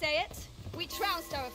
say it, we trounced our foe.